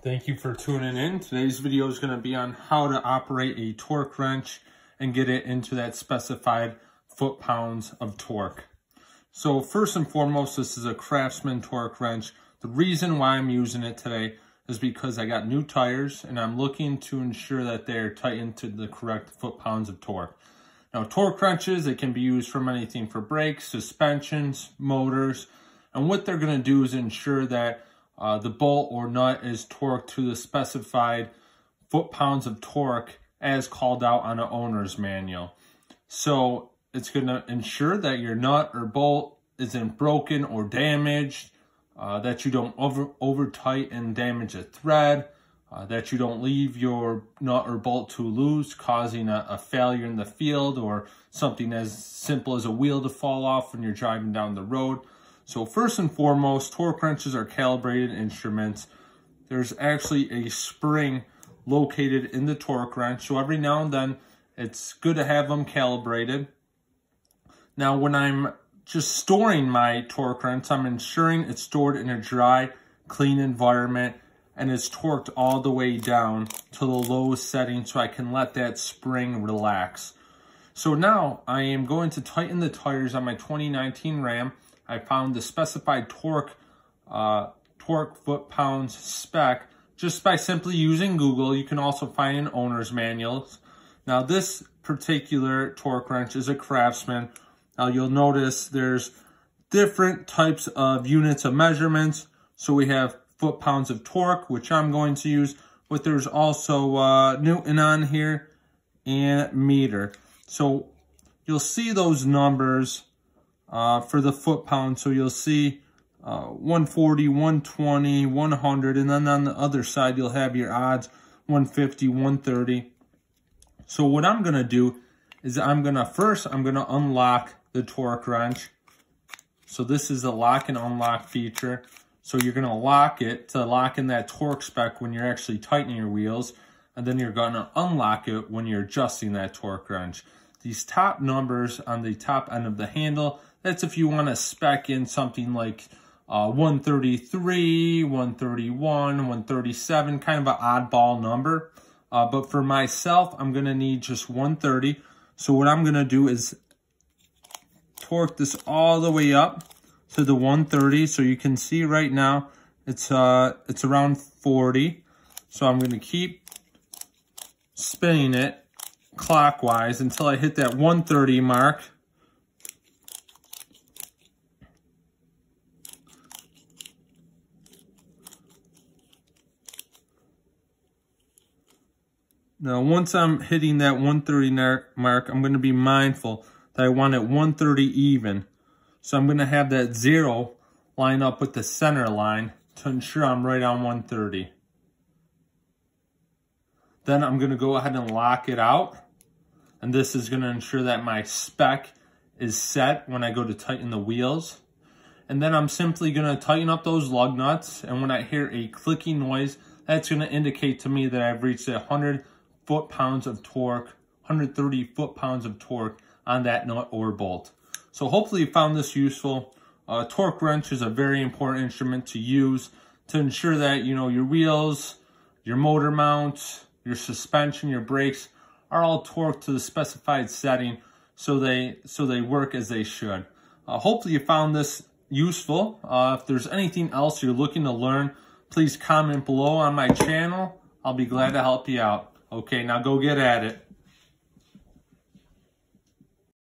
Thank you for tuning in. Today's video is going to be on how to operate a torque wrench and get it into that specified foot-pounds of torque. So first and foremost, this is a Craftsman torque wrench. The reason why I'm using it today is because I got new tires and I'm looking to ensure that they're tightened to the correct foot-pounds of torque. Now torque wrenches, they can be used from anything for brakes, suspensions, motors, and what they're going to do is ensure that uh, the bolt or nut is torqued to the specified foot-pounds of torque as called out on an owner's manual. So it's going to ensure that your nut or bolt isn't broken or damaged, uh, that you don't over, over tight and damage a thread, uh, that you don't leave your nut or bolt too loose, causing a, a, failure in the field or something as simple as a wheel to fall off when you're driving down the road. So first and foremost, torque wrenches are calibrated instruments. There's actually a spring located in the torque wrench. So every now and then, it's good to have them calibrated. Now, when I'm just storing my torque wrench, I'm ensuring it's stored in a dry, clean environment and it's torqued all the way down to the lowest setting so I can let that spring relax. So now I am going to tighten the tires on my 2019 Ram I found the specified torque uh, torque foot-pounds spec just by simply using Google. You can also find in owner's manuals. Now this particular torque wrench is a Craftsman. Now you'll notice there's different types of units of measurements. So we have foot-pounds of torque, which I'm going to use, but there's also uh, Newton on here and meter. So you'll see those numbers uh, for the foot pound. So you'll see uh, 140, 120, 100, and then on the other side, you'll have your odds 150, 130. So what I'm to do is I'm to first, I'm to unlock the torque wrench. So this is a lock and unlock feature. So you're to lock it to lock in that torque spec when you're actually tightening your wheels. And then you're to unlock it when you're adjusting that torque wrench. These top numbers on the top end of the handle, that's if you want to spec in something like uh, 133, 131, 137, kind of an oddball number. Uh, but for myself, I'm going to need just 130. So what I'm going to do is torque this all the way up to the 130. So you can see right now, it's, uh, it's around 40. So I'm going to keep spinning it clockwise until I hit that 130 mark. Now, once I'm hitting that 130 mark, I'm going to be mindful that I want it 130 even. So I'm going to have that zero line up with the center line to ensure I'm right on 130. Then I'm going to go ahead and lock it out. And this is going to ensure that my spec is set when I go to tighten the wheels. And then I'm simply going to tighten up those lug nuts. And when I hear a clicking noise, that's going to indicate to me that I've reached 100 foot-pounds of torque, 130 foot-pounds of torque on that nut or bolt. So hopefully you found this useful. Uh, torque wrench is a very important instrument to use to ensure that, you know, your wheels, your motor mounts, your suspension, your brakes are all torqued to the specified setting so they so they work as they should. Uh, hopefully you found this useful. Uh, if there's anything else you're looking to learn, please comment below on my channel. I'll be glad to help you out. Okay, now go get at it.